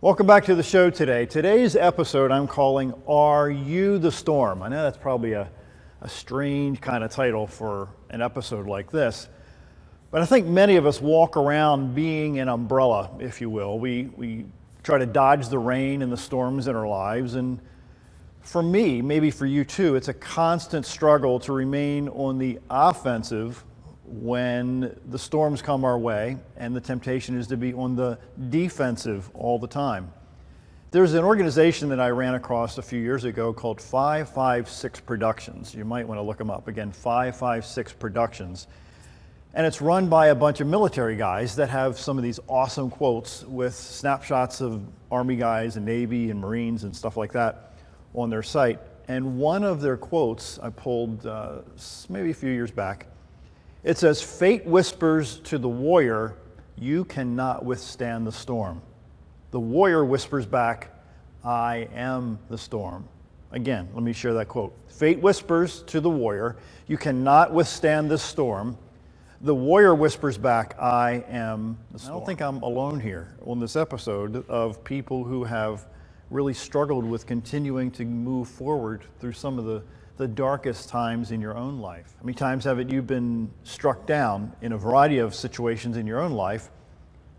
Welcome back to the show today. Today's episode I'm calling Are You the Storm? I know that's probably a, a strange kind of title for an episode like this, but I think many of us walk around being an umbrella, if you will. We, we try to dodge the rain and the storms in our lives. And for me, maybe for you too, it's a constant struggle to remain on the offensive when the storms come our way, and the temptation is to be on the defensive all the time. There's an organization that I ran across a few years ago called 556 Productions. You might want to look them up. Again, 556 Productions. And it's run by a bunch of military guys that have some of these awesome quotes with snapshots of Army guys and Navy and Marines and stuff like that on their site. And one of their quotes I pulled uh, maybe a few years back it says, Fate whispers to the warrior, You cannot withstand the storm. The warrior whispers back, I am the storm. Again, let me share that quote. Fate whispers to the warrior, You cannot withstand this storm. The warrior whispers back, I am the storm. I don't think I'm alone here on this episode of people who have really struggled with continuing to move forward through some of the the darkest times in your own life? How many times have it you been struck down in a variety of situations in your own life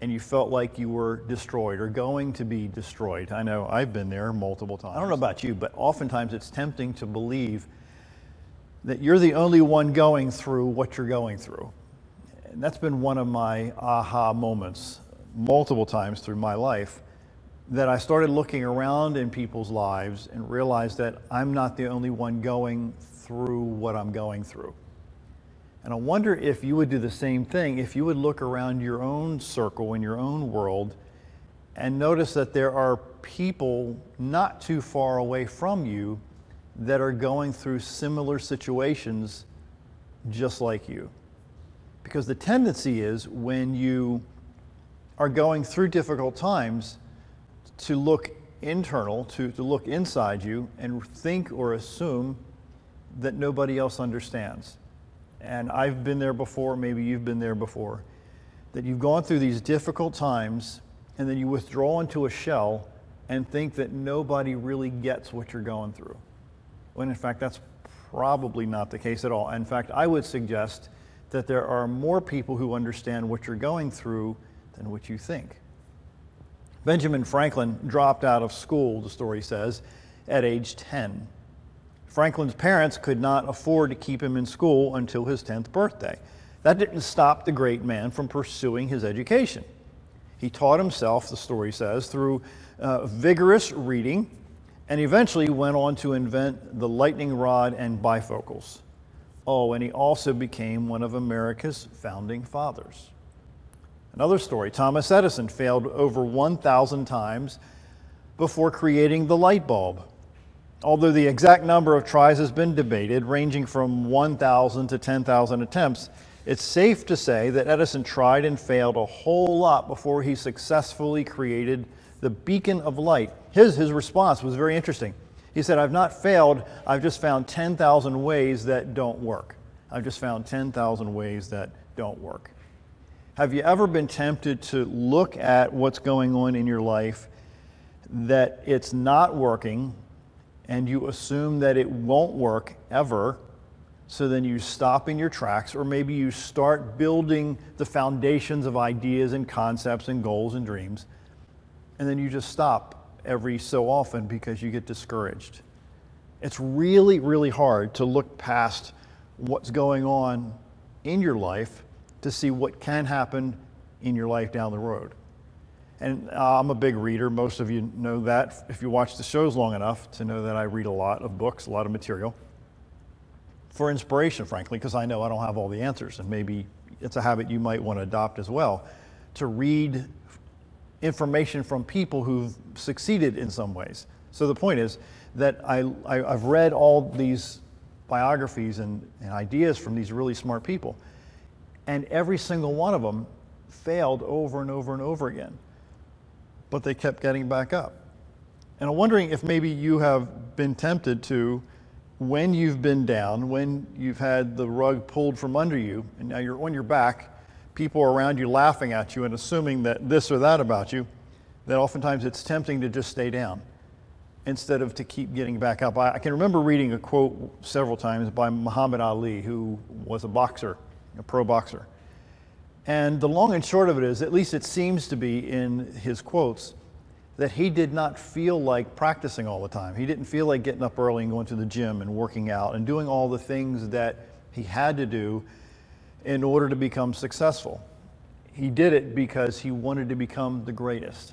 and you felt like you were destroyed or going to be destroyed? I know I've been there multiple times. I don't know about you, but oftentimes it's tempting to believe that you're the only one going through what you're going through. And that's been one of my aha moments multiple times through my life that I started looking around in people's lives and realized that I'm not the only one going through what I'm going through. And I wonder if you would do the same thing, if you would look around your own circle in your own world and notice that there are people not too far away from you that are going through similar situations just like you. Because the tendency is when you are going through difficult times, to look internal, to, to look inside you and think or assume that nobody else understands. And I've been there before, maybe you've been there before, that you've gone through these difficult times and then you withdraw into a shell and think that nobody really gets what you're going through. When in fact, that's probably not the case at all. In fact, I would suggest that there are more people who understand what you're going through than what you think. Benjamin Franklin dropped out of school, the story says, at age 10. Franklin's parents could not afford to keep him in school until his 10th birthday. That didn't stop the great man from pursuing his education. He taught himself, the story says, through uh, vigorous reading and eventually went on to invent the lightning rod and bifocals. Oh, and he also became one of America's founding fathers. Another story Thomas Edison failed over 1,000 times before creating the light bulb. Although the exact number of tries has been debated, ranging from 1,000 to 10,000 attempts, it's safe to say that Edison tried and failed a whole lot before he successfully created the beacon of light. His, his response was very interesting. He said, I've not failed, I've just found 10,000 ways that don't work. I've just found 10,000 ways that don't work. Have you ever been tempted to look at what's going on in your life that it's not working and you assume that it won't work ever? So then you stop in your tracks, or maybe you start building the foundations of ideas and concepts and goals and dreams, and then you just stop every so often because you get discouraged. It's really, really hard to look past what's going on in your life to see what can happen in your life down the road. And uh, I'm a big reader. Most of you know that if you watch the shows long enough to know that I read a lot of books, a lot of material for inspiration, frankly, because I know I don't have all the answers. And maybe it's a habit you might want to adopt as well to read information from people who've succeeded in some ways. So the point is that I, I, have read all these biographies and, and ideas from these really smart people. And every single one of them failed over and over and over again. But they kept getting back up. And I'm wondering if maybe you have been tempted to, when you've been down, when you've had the rug pulled from under you, and now you're on your back, people around you laughing at you and assuming that this or that about you, that oftentimes it's tempting to just stay down instead of to keep getting back up. I, can remember reading a quote several times by Muhammad Ali, who was a boxer, a pro boxer. And the long and short of it is, at least it seems to be in his quotes, that he did not feel like practicing all the time. He didn't feel like getting up early and going to the gym and working out and doing all the things that he had to do in order to become successful. He did it because he wanted to become the greatest.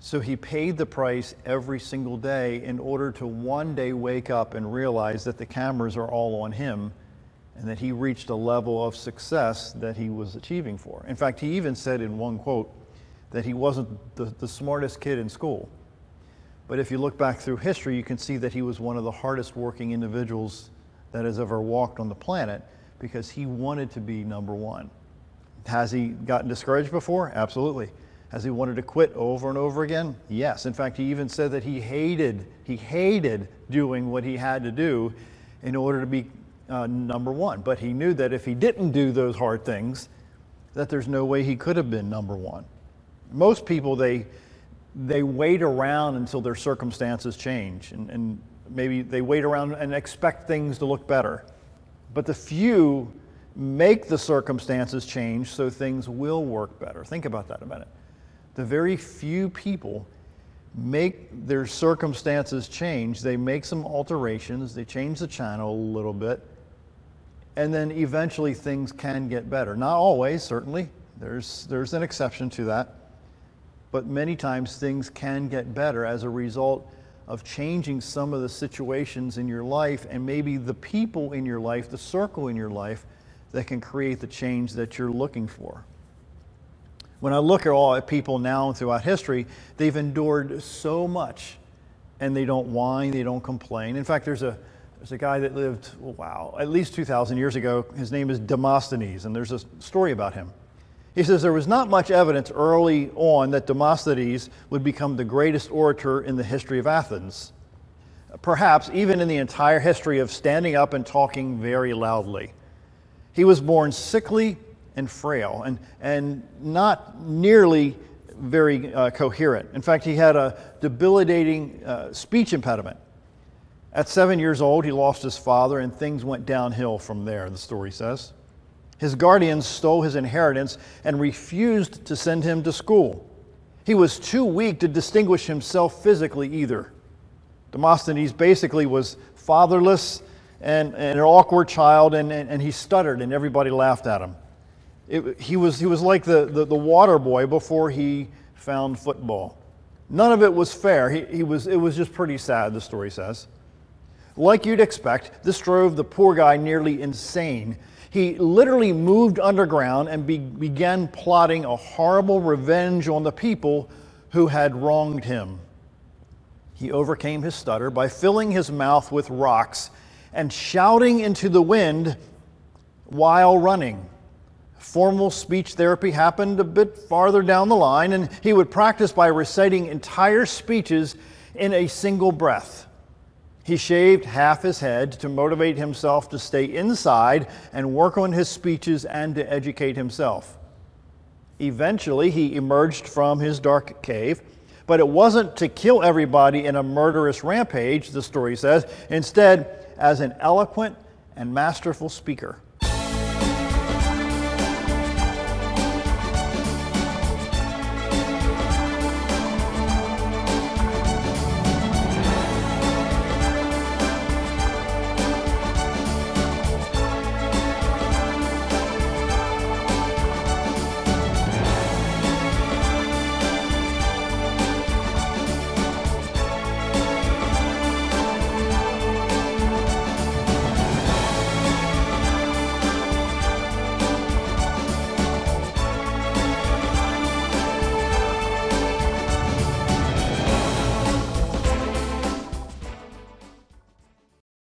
So he paid the price every single day in order to one day wake up and realize that the cameras are all on him and that he reached a level of success that he was achieving for. In fact, he even said in one quote, that he wasn't the, the smartest kid in school. But if you look back through history, you can see that he was one of the hardest working individuals that has ever walked on the planet because he wanted to be number one. Has he gotten discouraged before? Absolutely. Has he wanted to quit over and over again? Yes. In fact, he even said that he hated, he hated doing what he had to do in order to be uh, number one. But he knew that if he didn't do those hard things, that there's no way he could have been number one. Most people, they, they wait around until their circumstances change, and, and maybe they wait around and expect things to look better. But the few make the circumstances change so things will work better. Think about that a minute. The very few people make their circumstances change. They make some alterations, they change the channel a little bit, and then eventually things can get better. Not always, certainly. There's, there's an exception to that but many times things can get better as a result of changing some of the situations in your life and maybe the people in your life, the circle in your life that can create the change that you're looking for. When I look at all at people now and throughout history, they've endured so much and they don't whine, they don't complain. In fact, there's a there's a guy that lived, wow, at least 2,000 years ago. His name is Demosthenes, and there's a story about him. He says there was not much evidence early on that Demosthenes would become the greatest orator in the history of Athens, perhaps even in the entire history of standing up and talking very loudly. He was born sickly and frail and, and not nearly very uh, coherent. In fact, he had a debilitating uh, speech impediment. At seven years old, he lost his father, and things went downhill from there, the story says. His guardians stole his inheritance and refused to send him to school. He was too weak to distinguish himself physically either. Demosthenes basically was fatherless and, and an awkward child, and, and, and, he stuttered, and everybody laughed at him. It, he, was, he was like the, the, the water boy before he found football. None of it was fair. He, he was, it was just pretty sad, the story says. Like you'd expect, this drove the poor guy nearly insane he literally moved underground and be, began plotting a horrible revenge on the people who had wronged him. He overcame his stutter by filling his mouth with rocks and shouting into the wind while running. Formal speech therapy happened a bit farther down the line, and he would practice by reciting entire speeches in a single breath. He shaved half his head to motivate himself to stay inside and work on his speeches and to educate himself. Eventually, he emerged from his dark cave, but it wasn't to kill everybody in a murderous rampage, the story says, instead, as an eloquent and masterful speaker.